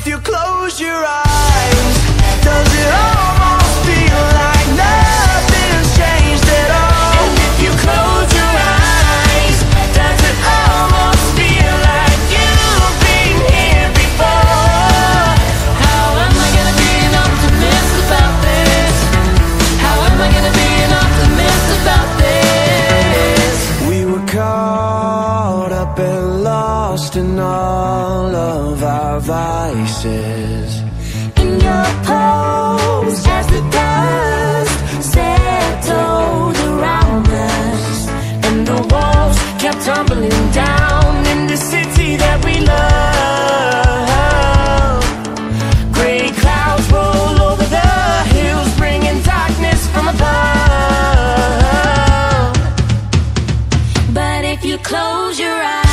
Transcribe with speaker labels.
Speaker 1: if you close all of our vices.
Speaker 2: in your pose as the dust settled around us and the walls kept tumbling down in the city that we love. Gray clouds roll over the hills, bringing darkness from above. But if you close your eyes,